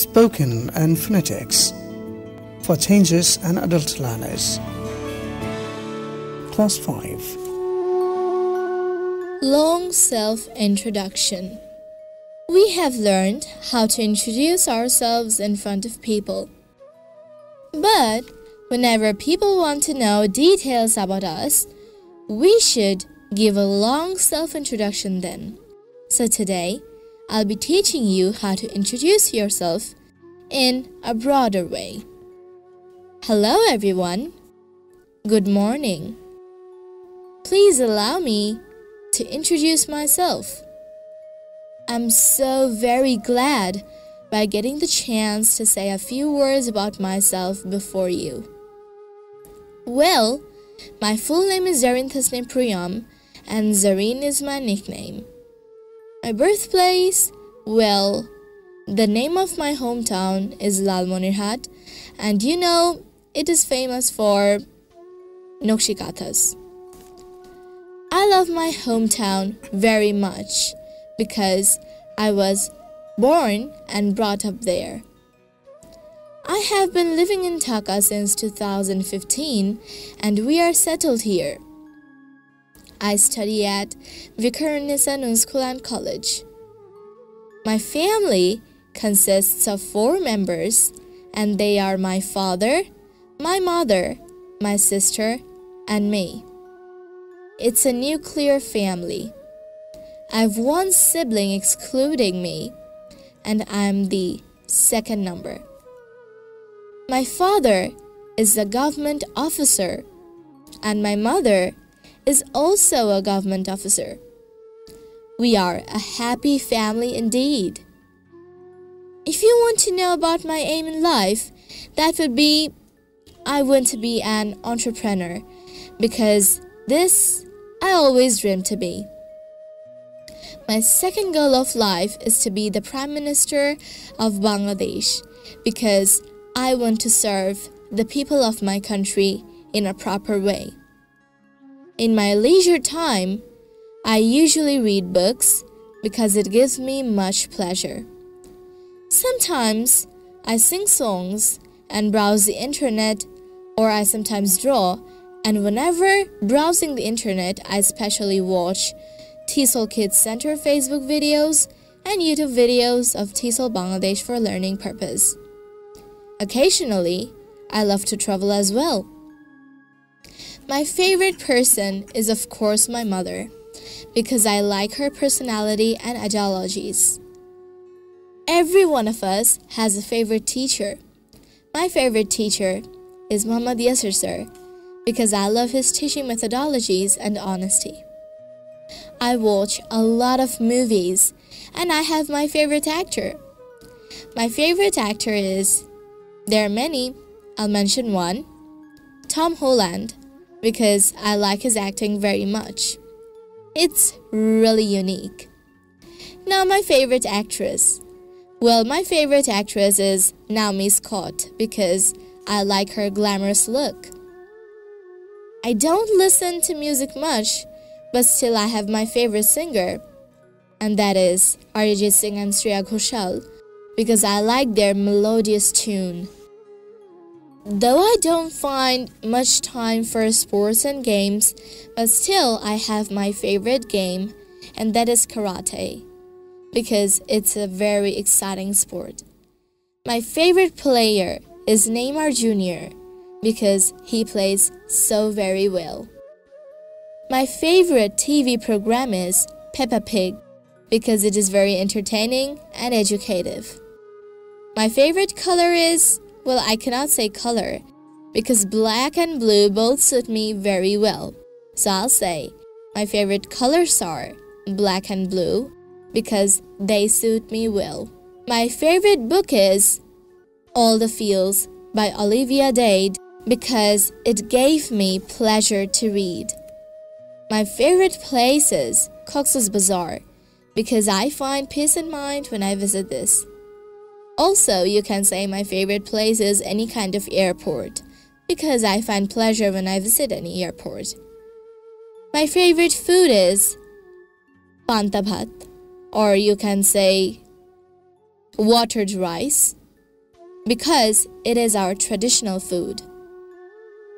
spoken and phonetics for changes and adult learners. Class 5 Long self introduction. We have learned how to introduce ourselves in front of people. But whenever people want to know details about us, we should give a long self introduction then. So today, I'll be teaching you how to introduce yourself in a broader way. Hello, everyone. Good morning. Please allow me to introduce myself. I'm so very glad by getting the chance to say a few words about myself before you. Well, my full name is Zareen Tasnim Priyam, and Zareen is my nickname. My birthplace? Well, the name of my hometown is Lalmonirhat, and you know, it is famous for Nokshikathas. I love my hometown very much because I was born and brought up there. I have been living in Dhaka since 2015 and we are settled here. I study at Viqarunnisa Noon School and College. My family consists of four members, and they are my father, my mother, my sister, and me. It's a nuclear family. I've one sibling excluding me, and I'm the second number. My father is a government officer, and my mother is also a government officer. We are a happy family indeed. If you want to know about my aim in life, that would be I want to be an entrepreneur because this I always dreamed to be. My second goal of life is to be the Prime Minister of Bangladesh because I want to serve the people of my country in a proper way. In my leisure time, I usually read books because it gives me much pleasure. Sometimes I sing songs and browse the internet, or I sometimes draw, and whenever browsing the internet, I especially watch TESOL Kids Center Facebook videos and YouTube videos of TESOL Bangladesh for learning purpose. Occasionally, I love to travel as well. My favorite person is, of course, my mother, because I like her personality and ideologies. Every one of us has a favorite teacher. My favorite teacher is Muhammad Yeasir sir, because I love his teaching methodologies and honesty. I watch a lot of movies, and I have my favorite actor. My favorite actor is, there are many, I'll mention one Tom Holland because I like his acting very much. It's really unique. Now, my favorite actress. Well, my favorite actress is Naomi Scott because I like her glamorous look. I don't listen to music much, but still I have my favorite singer, and that is Arijit Singh and Shreya Ghoshal because I like their melodious tune. Though I don't find much time for sports and games, but still I have my favorite game, and that is karate, because it's a very exciting sport. My favorite player is Neymar Jr., because he plays so very well. My favorite TV program is Peppa Pig, because it is very entertaining and educative. My favorite color is well, I cannot say color because black and blue both suit me very well. So I'll say my favorite colors are black and blue because they suit me well. My favorite book is All the Feels by Olivia Dade because it gave me pleasure to read. My favorite place is Cox's Bazar, because I find peace in mind when I visit this. Also, you can say my favorite place is any kind of airport because I find pleasure when I visit any airport. My favorite food is panta bhat, or you can say watered rice because it is our traditional food.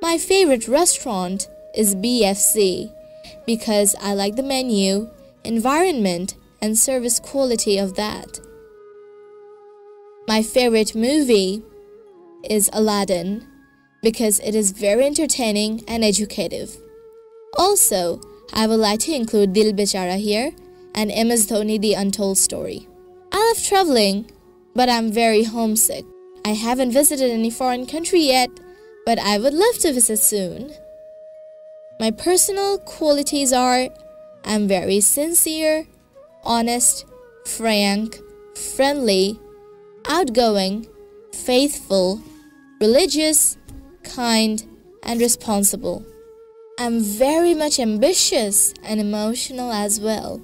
My favorite restaurant is BFC because I like the menu, environment, and service quality of that. My favorite movie is Aladdin because it is very entertaining and educative. Also, I would like to include Dil Bechara here and MS Dhoni The Untold Story. I love traveling, but I'm very homesick. I haven't visited any foreign country yet, but I would love to visit soon. My personal qualities are I'm very sincere, honest, frank, friendly, outgoing, faithful, religious, kind, and responsible. I'm very much ambitious and emotional as well.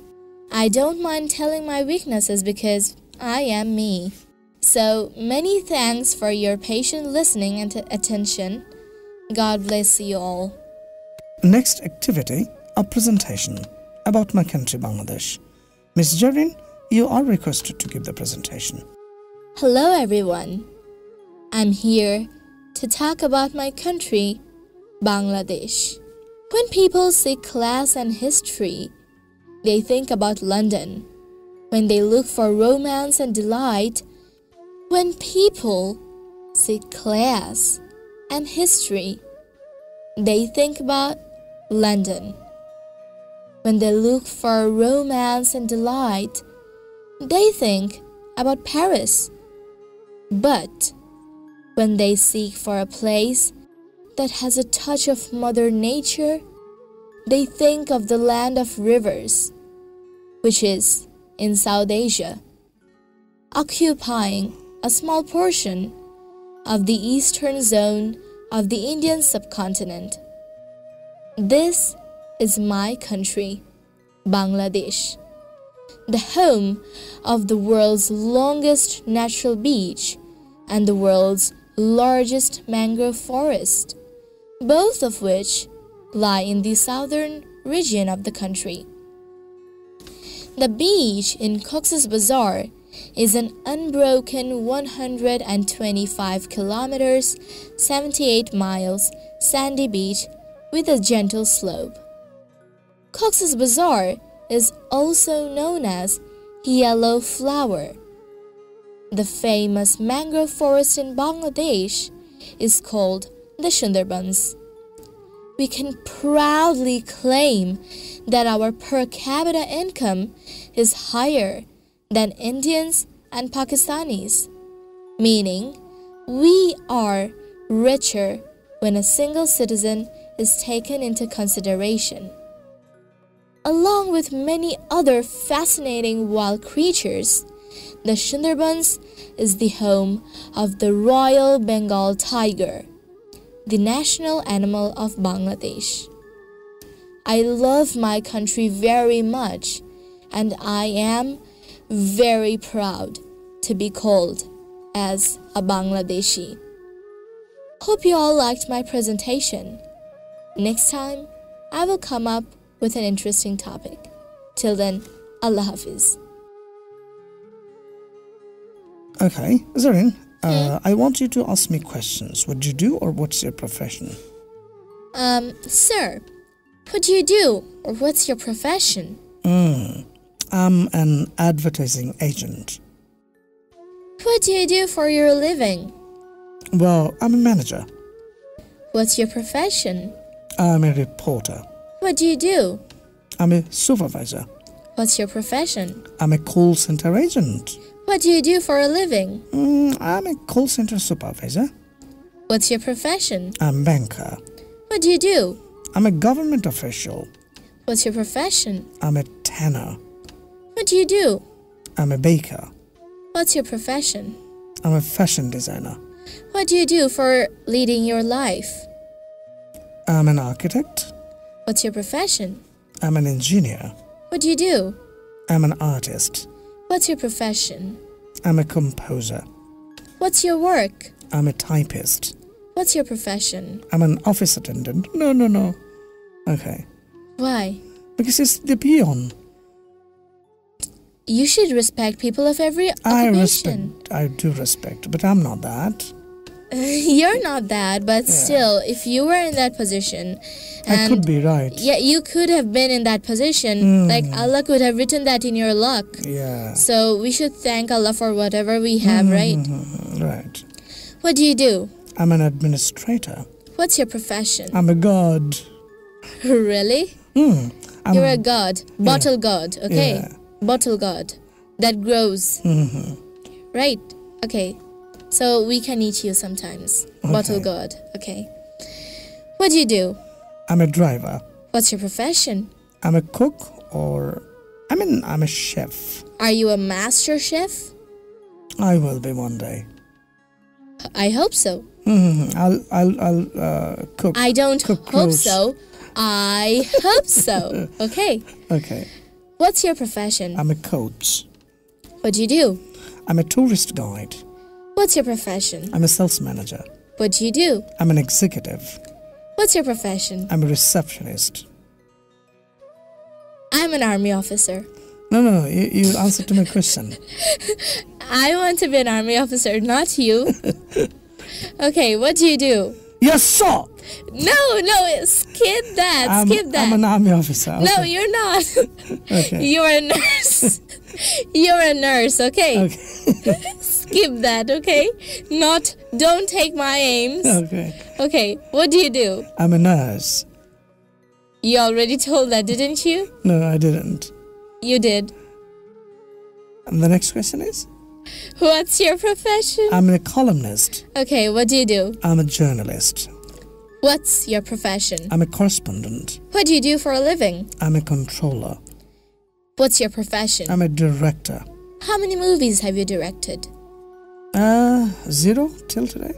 I don't mind telling my weaknesses because I am me. So, many thanks for your patient listening and attention. God bless you all. Next activity, a presentation about my country Bangladesh. Ms. Zareen, you are requested to give the presentation. Hello everyone. I'm here to talk about my country, Bangladesh. When people see class and history, they think about London. When they look for romance and delight, when people say class and history, they think about London. When they look for romance and delight, they think about Paris. But when they seek for a place that has a touch of Mother Nature, they think of the land of rivers, which is in South Asia, occupying a small portion of the eastern zone of the Indian subcontinent. This is my country, Bangladesh, the home of the world's longest natural beach and the world's largest mangrove forest, both of which lie in the southern region of the country. The beach in Cox's Bazar is an unbroken 125 kilometers, 78 miles sandy beach with a gentle slope. Cox's Bazar is also known as Yellow Flower the famous mangrove forest in Bangladesh is called the Sundarbans. We can proudly claim that our per capita income is higher than Indians and Pakistanis, meaning we are richer when a single citizen is taken into consideration. Along with many other fascinating wild creatures, the Sundarbans is the home of the Royal Bengal tiger, the national animal of Bangladesh. I love my country very much and I am very proud to be called as a Bangladeshi. Hope you all liked my presentation. Next time, I will come up with an interesting topic. Till then, Allah Hafiz. Okay, Zareen, uh, I want you to ask me questions. What do you do or what's your profession? Um, sir, what do you do or what's your profession? Mm, I'm an advertising agent. What do you do for your living? Well, I'm a manager. What's your profession? I'm a reporter. What do you do? I'm a supervisor. What's your profession? I'm a call center agent. What do you do for a living? Mm, I'm a call center supervisor. What's your profession? I'm a banker. What do you do? I'm a government official. What's your profession? I'm a tanner. What do you do? I'm a baker. What's your profession? I'm a fashion designer. What do you do for leading your life? I'm an architect. What's your profession? I'm an engineer. What do you do? I'm an artist. What's your profession? I'm a composer. What's your work? I'm a typist. What's your profession? I'm an office attendant. No, no, no. Okay. Why? Because it's the peon. You should respect people of every occupation. I respect. I do respect, but I'm not that. You're not that, but Yeah. still, if you were in that position, I could be right. yeah, you could have been in that position. Hmm. Like Allah could have written that in your luck. Yeah. So we should thank Allah for whatever we have, right? Mhm, Right. What do you do? I'm an administrator. What's your profession? I'm a god. really? Hmm. I'm, You're a god, bottle gourd, okay? Yeah. Bottle gourd that grows, Mhm. right? Okay. So we can eat you sometimes. Bottle Okay. god, okay. What do you do? I'm a driver. What's your profession? I'm a cook, or I mean, I'm a chef. Are you a master chef? I will be one day. I hope so. Mhm. I'll I'll I'll uh, cook. I don't Cook hope clothes. so. I hope so. Okay. okay. What's your profession? I'm a coach. What do you do? I'm a tourist guide. What's your profession? I'm a sales manager. What do you do? I'm an executive. What's your profession? I'm a receptionist. I'm an army officer. No, no, no. You, you answered to my question. I want to be an army officer, not you. okay, what do you do? Yes, sir. No, no, skip that. I'm, skip that. I'm an army officer. no, you're not. Okay. You're a nurse. you're a nurse, okay? Okay. Skip that, okay? Not, don't take my aims. okay. Okay, what do you do? I'm a nurse. You already told that, didn't you? No, I didn't. You did. And the next question is What's your profession? I'm a columnist. Okay, what do you do? I'm a journalist. What's your profession? I'm a correspondent. What do you do for a living? I'm a controller. What's your profession? I'm a director. How many movies have you directed? Uh, zero till today.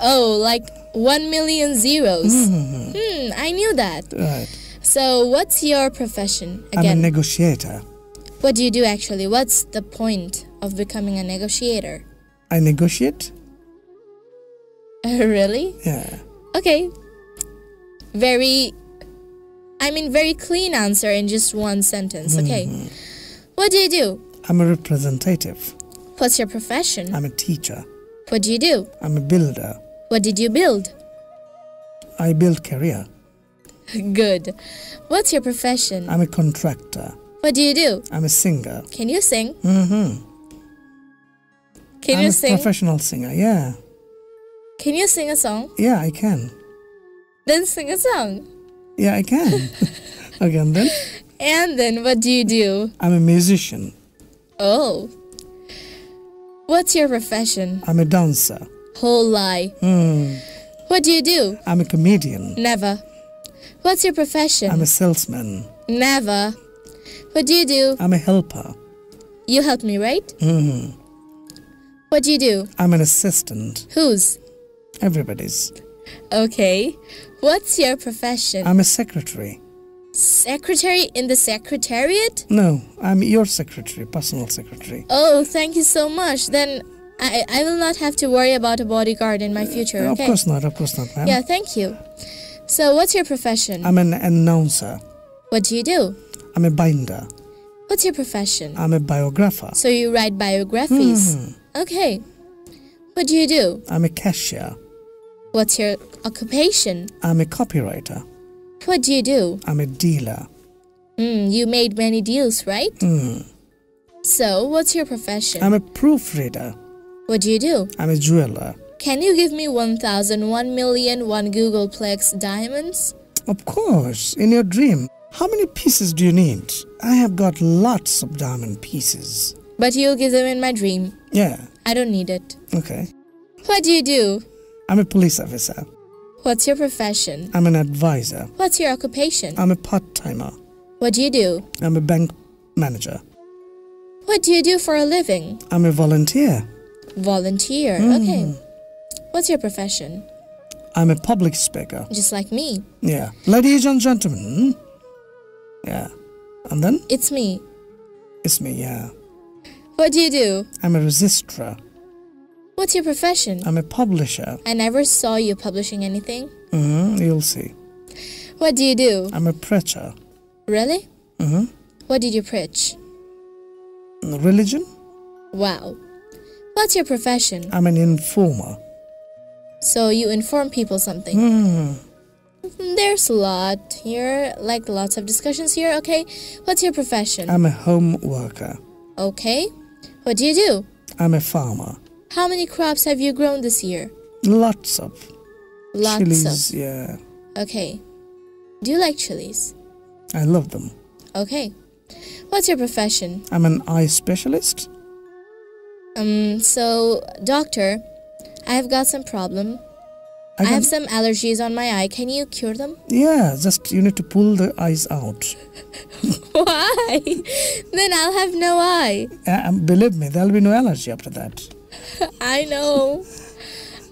Oh, like one million zeros. Mhm. Hmm, I knew that. Right. So, what's your profession I'm a again? negotiator. what do you do actually? What's the point of becoming a negotiator? I negotiate. really? Yeah. Okay. Very, I mean, very clean answer in just one sentence. Okay. Mhm. What do you do? I'm a representative. What's your profession? I'm a teacher. What do you do? I'm a builder. What did you build? I build career. Good. What's your profession? I'm a contractor. What do you do? I'm a singer. Can you sing? Mm-hmm. Can I'm you sing? I'm a professional singer. Yeah. Can you sing a song? Yeah, I can. Then sing a song. Yeah, I can. okay, and then And then what do you do? I'm a musician. Oh. What's your profession? I'm a dancer. Whole lie. Hmm. What do you do? I'm a comedian. Never. What's your profession? I'm a salesman. Never. What do you do? I'm a helper. You help me, right? hmm What do you do? I'm an assistant. Whose? Everybody's. Okay. What's your profession? I'm a secretary. Secretary in the secretariat? No, I'm your secretary, personal secretary. Oh, thank you so much. Then I, I will not have to worry about a bodyguard in my future, Of okay? course not, of course not, ma'am. Yeah, thank you. So, what's your profession? I'm an announcer. what do you do? I'm a binder. What's your profession? I'm a biographer. so, you write biographies. Mhm. Okay. What do you do? I'm a cashier. What's your occupation? I'm a copywriter. What do you do? I'm a dealer. Hmm, you made many deals, right? Hmm. So, what's your profession? I'm a proofreader. what do you do? I'm a jeweler. Can you give me 1,000, 1 million, 1 googolplex diamonds? Of course, in your dream. How many pieces do you need? I have got lots of diamond pieces. But you'll give them in my dream. Yeah, I don't need it. okay. What do you do? I'm a police officer. What's your profession? I'm an advisor. What's your occupation? I'm a part timer. What do you do? I'm a bank manager. What do you do for a living? I'm a volunteer. Volunteer. Mm. Okay. What's your profession? I'm a public speaker. Just like me. Yeah. Ladies and gentlemen. Yeah. And then It's me. it's me, yeah. What do you do? I'm a registrar. What's your profession? I'm a publisher. I never saw you publishing anything. hmm You'll see. What do you do? I'm a preacher. Really? hmm What did you preach? Religion? Wow. What's your profession? I'm an informer. So you inform people something. Hmm. There's a lot here, like lots of discussions here. Okay. What's your profession? I'm a home worker. Okay. What do you do? I'm a farmer. How many crops have you grown this year? Lots of Lots chilies. of. Yeah, Okay. Do you like chilies? I love them. Okay. What's your profession? I'm an eye specialist. Um, so, doctor, I have got some problem. I, I have some allergies on my eye. Can you cure them? yeah, just you need to pull the eyes out. Why? then I'll have no eye. Uh, um, believe me, there'll be no allergy after that. I know.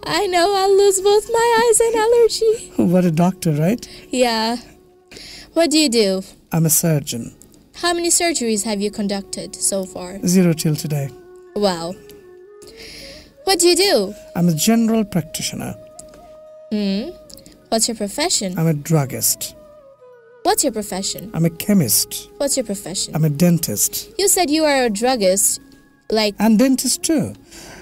I know I'll lose both my eyes and allergy. what a doctor, right? Yeah. What do you do? I'm a surgeon. How many surgeries have you conducted so far? Zero till today. Wow. What do you do? I'm a general practitioner. Hmm. What's your profession? I'm a druggist. What's your profession? I'm a chemist. What's your profession? I'm a dentist. You said you are a druggist. Like, And dentist too.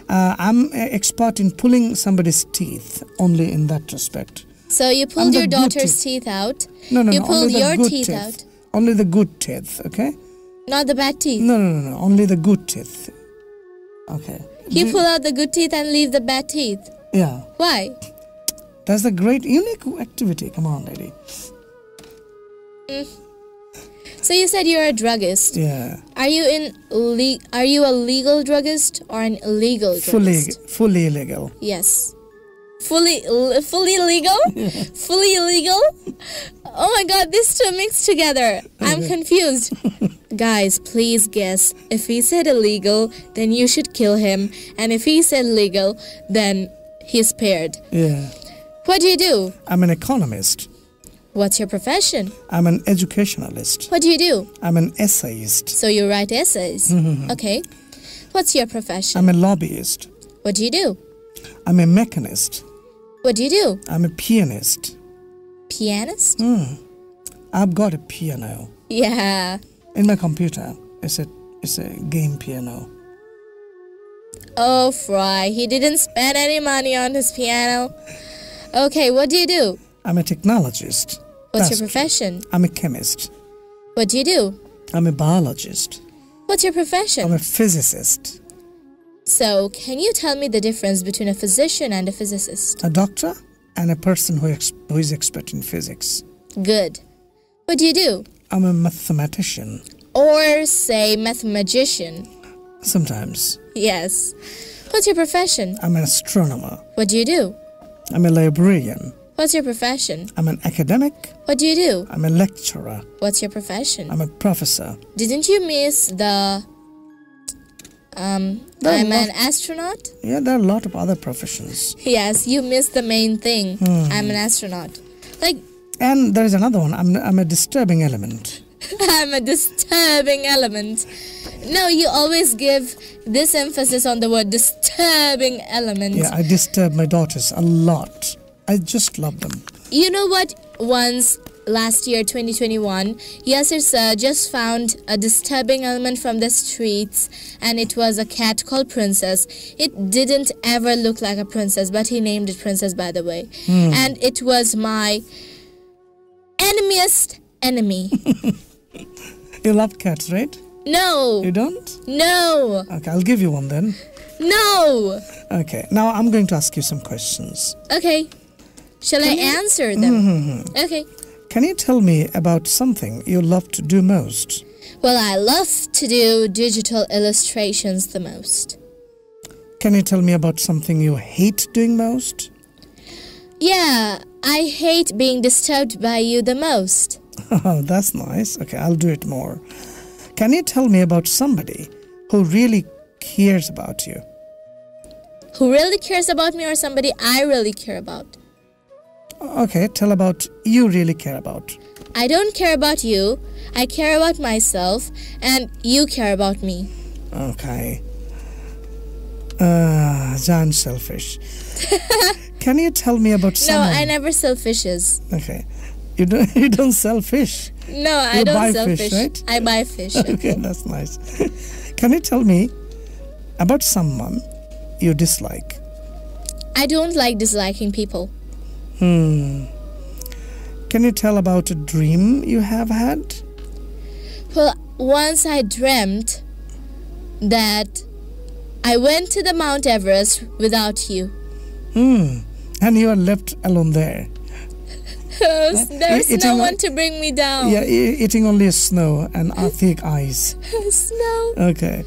Uh, I'm a expert in pulling somebody's teeth, only in that respect. so you pulled your daughter's teeth. teeth out. No, no, you no. pulled only the your good teeth, teeth. out, Only the good teeth, okay? not the bad teeth. No, no, no, no. Only the good teeth. Okay. You pull out the good teeth and leave the bad teeth. Yeah. Why? That's a great, unique activity. Come on, lady. So you said you're a druggist. Yeah. Are you in le- Are you a legal druggist or an illegal Fully, druggist? fully illegal. Yes. Fully, fully legal? fully illegal? Oh my god, these two mixed together. I'm confused. Guys, please guess. If he said illegal, then you should kill him. And if he said legal, then he's spared. Yeah. What do you do? I'm an economist. What's your profession? I'm an educationalist. What do you do? I'm an essayist. So you write essays. Mm-hmm, mm-hmm. Okay. What's your profession? I'm a lobbyist. What do you do? I'm a mechanist. What do you do? I'm a pianist. Pianist? Hmm. I've got a piano Yeah. in my computer. It's a it's a game piano. Oh, Fry, he didn't spend any money on his piano. Okay, what do you do? I'm a technologist. What's your profession? I'm a chemist. What do you do? I'm a biologist. What's your profession? I'm a physicist. So, can you tell me the difference between a physician and a physicist? A doctor and a person who, who is expert in physics. Good. What do you do? I'm a mathematician. Or say mathematician. Sometimes. Yes. What's your profession? I'm an astronomer. What do you do? I'm a librarian. What's your profession? I'm an academic. What do you do? I'm a lecturer. What's your profession? I'm a professor. Didn't you miss the um I'm an astronaut? Yeah, there are a lot of other professions. Yes, you missed the main thing. Hmm. I'm an astronaut. Like And there is another one. I'm, I'm a disturbing element. I'm a disturbing element. No, you always give this emphasis on the word disturbing element. Yeah, I disturb my daughters a lot. I just love them. You know what? Once last year, 2021, Yeasir sir just found a disturbing element from the streets, and it was a cat called Princess. It didn't ever look like a princess, but he named it Princess, by the way. Hmm. And it was my enemiest enemy. You love cats, right? No, You don't? no, Okay, I'll give you one then. no. Okay, now I'm going to ask you some questions. Okay. Shall I answer them? Mm-hmm. Okay. Can you tell me about something you love to do most? Well, I love to do digital illustrations the most. Can you tell me about something you hate doing most? Yeah, I hate being disturbed by you the most. Oh, that's nice. Okay, I'll do it more. Can you tell me about somebody who really cares about you? Who really cares about me or somebody I really care about? Okay, tell about you really care about. I don't care about you, I care about myself, and you care about me. Okay. Uh, John selfish. Can you tell me about someone? No. I never sell fishes. Okay. You don't you don't sell fish. No, I You don't buy sell fish, fish. right? I buy fish. Okay, that's nice. Can you tell me about someone you dislike? I don't like disliking people. Hmm. Can you tell about a dream you have had? Well, once I dreamt that I went to the Mount Everest without you. Hmm. And you are left alone there. There's Eating no one to bring me down. Yeah, e- eating only snow and thick ice. Snow. Okay.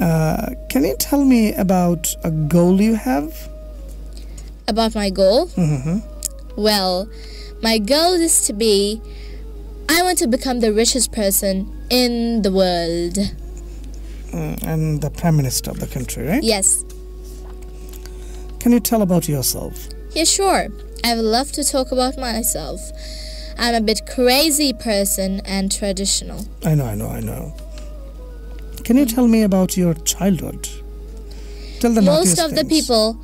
Uh, can you tell me about a goal you have? About my goal? hmm Well, my goal is to be I want to become the richest person in the world. Mm, and the prime minister of the country, right? Yes. Can you tell about yourself? Yeah, sure. I would love to talk about myself. I'm a bit crazy person and traditional. I know, I know, I know. Can you tell me about your childhood? Tell the most of the people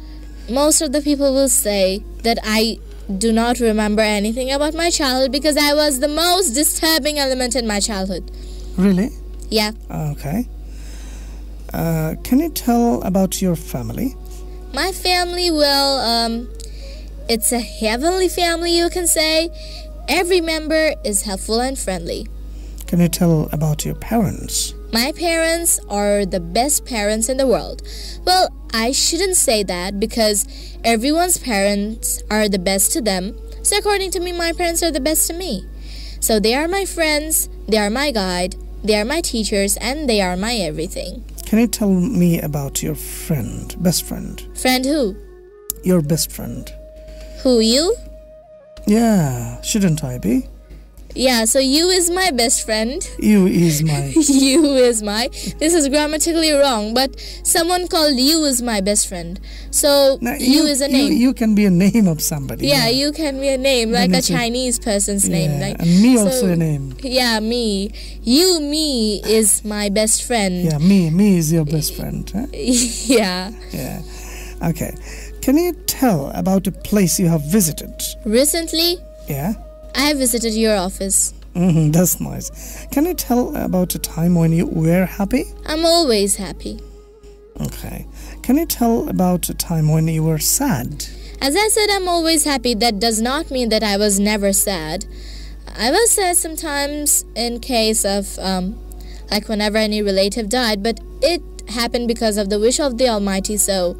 most of the people will say that I do not remember anything about my childhood because I was the most disturbing element in my childhood. Really? Yeah. Okay. Uh, can you tell about your family? My family, well, um, it's a heavenly family, you can say. Every member is helpful and friendly. Can you tell about your parents? My parents are the best parents in the world. Well, I shouldn't say that because everyone's parents are the best to them. So, according to me, my parents are the best to me. So, they are my friends, they are my guide, they are my teachers, and they are my everything. Can you tell me about your friend, best friend? Friend who? Your best friend. Who, you? Yeah, shouldn't I be? Yeah, so you is my best friend. You is my. you is my. This is grammatically wrong, but someone called you is my best friend. So Now, you, is a name. You, you can be a name of somebody. yeah, you can be a name, like a it's a- Chinese person's name. Yeah, Like and me so- also a name. Yeah, me. You, me is my best friend. Yeah, me. Me is your best friend. Huh? yeah. Yeah. Okay. Can you tell about a place you have visited? Recently, Yeah. I visited your office. hmm that's nice. Can you tell about a time when you were happy? I'm always happy. Okay. Can you tell about a time when you were sad? As I said, I'm always happy. That does not mean that I was never sad. I was sad sometimes in case of, um, like whenever any relative died, but it happened because of the wish of the Almighty. So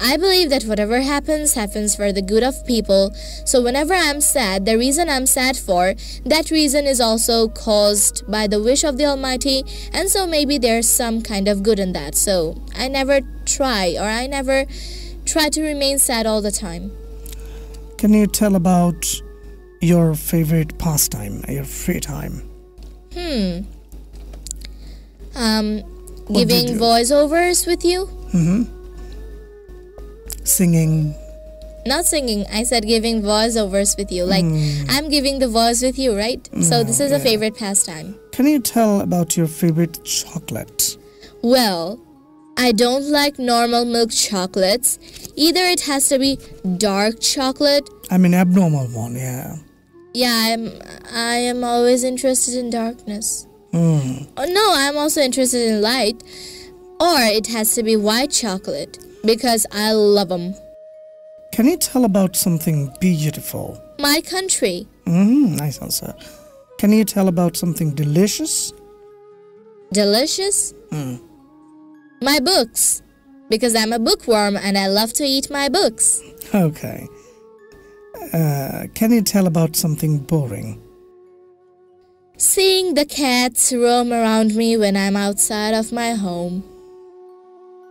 I believe that whatever happens, happens for the good of people. So whenever I'm sad, the reason I'm sad for, that reason is also caused by the wish of the Almighty, and so maybe there's some kind of good in that. So I never try or I never try to remain sad all the time. Can you tell about your favorite pastime, your free time? Hmm. Um, What giving voiceovers with you? hmm Singing. Not singing. I said giving voiceovers with you. Like I'm giving the voice with you, right? so this is a favorite pastime. Can you tell about your favorite chocolate? Well, I don't like normal milk chocolates. Either it has to be dark chocolate. I mean, abnormal one, yeah. Yeah, I'm. I am always interested in darkness. Mm. Oh, no, I'm also interested in light. Or it has to be white chocolate because I love them. Can you tell about something beautiful? My country. Mm, nice answer. Can you tell about something delicious? Delicious? Mm. My books. Because I'm a bookworm and I love to eat my books. Okay. Uh, can you tell about something boring? Seeing the cats roam around me when I'm outside of my home.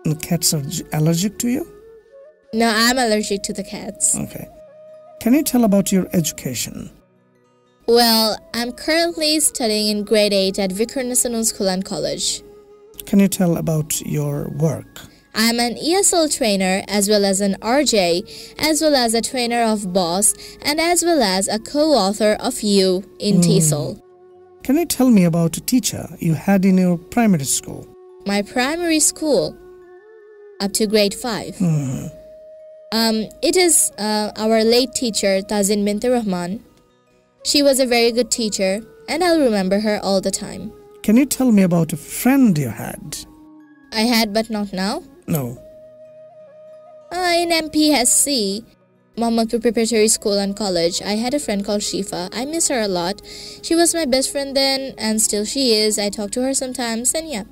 And Cats are allergic to you? No, I'm allergic to the cats. Okay. Can you tell about your education? Well, I'm currently studying in grade 8 at Viqarunnisa Noon School and College. Can you tell about your work? I'm an ESL trainer as well as an RJ, as well as a trainer of BOSS, and as well as a co author of You in hmm. TESOL. Can you tell me about a teacher you had in your primary school? My primary school, up to grade 5. Hmm. Um, it is uh, our late teacher, Tazin Binti Rahman. She was a very good teacher, and I'll remember her all the time. Can you tell me about a friend you had? I had, but not now. No. Uh, in MPSC, Mohammadpur Preparatory School and College, I had a friend called Shifa. I miss her a lot. She was my best friend then, and still she is. I talk to her sometimes, and yeah.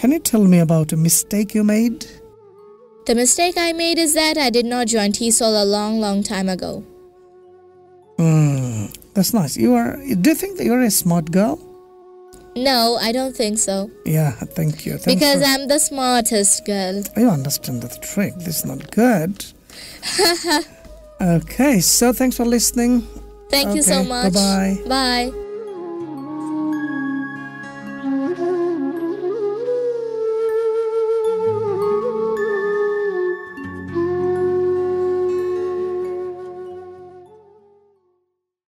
Can you tell me about a mistake you made? The mistake I made is that I did not join TESOL a long, long time ago. Hmm, that's nice. You are. Do you think that you're a smart girl? No, I don't think so. Yeah, thank you. Thanks because for- I'm the smartest girl. You understand the trick. This is not good. okay, so thanks for listening. Thank you so Okay, much. bye-bye. Bye.